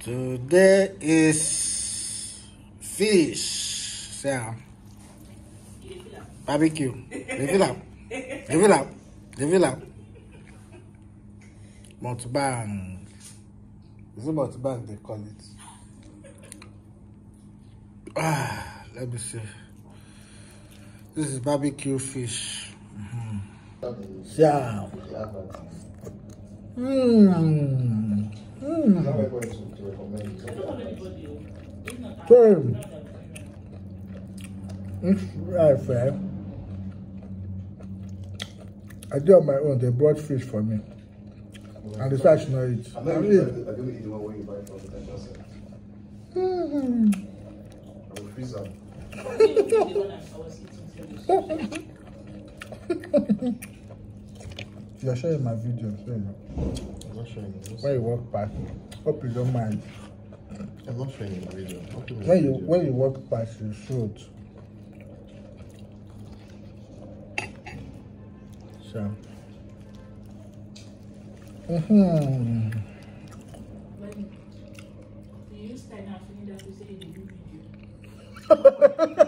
Today is fish. Sam. Barbecue. It up. It up. It up. Mukbang. Is it mukbang they call it? Ah, let me see. This is barbecue fish. Mm-hmm. Sam. Mmm. Mmm. It's right, fair. I did on my own. They brought fish for me. And they said I should not eat. I'm not I even mean, I don't eat the one where you buy from the vendor side. mm, I will freeze them. You're sharing my video. So you I'm not showing you. when you walk past, hope you don't mind. I'm not showing you the video. Open the When you video. when you walk past, you should. So. Mm-hmm. Find it. Find it.